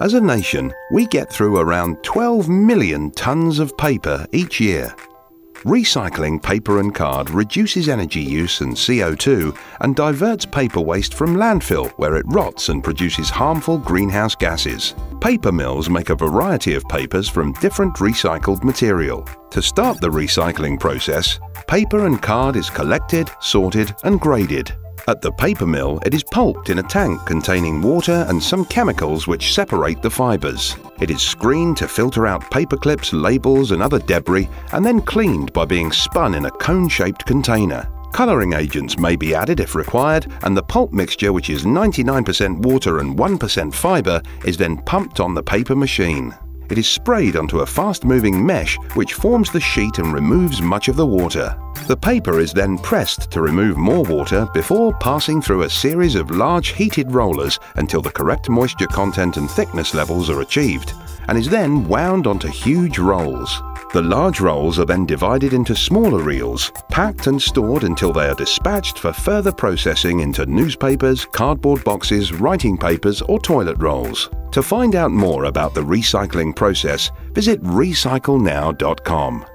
As a nation, we get through around 12 million tonnes of paper each year. Recycling paper and card reduces energy use and CO2 and diverts paper waste from landfill where it rots and produces harmful greenhouse gases. Paper mills make a variety of papers from different recycled material. To start the recycling process, paper and card is collected, sorted and graded. At the paper mill, it is pulped in a tank containing water and some chemicals which separate the fibres. It is screened to filter out paper clips, labels and other debris and then cleaned by being spun in a cone-shaped container. Colouring agents may be added if required and the pulp mixture which is 99% water and 1% fibre is then pumped on the paper machine. It is sprayed onto a fast-moving mesh which forms the sheet and removes much of the water. The paper is then pressed to remove more water before passing through a series of large heated rollers until the correct moisture content and thickness levels are achieved, and is then wound onto huge rolls. The large rolls are then divided into smaller reels, packed and stored until they are dispatched for further processing into newspapers, cardboard boxes, writing papers or toilet rolls. To find out more about the recycling process, visit recyclenow.com.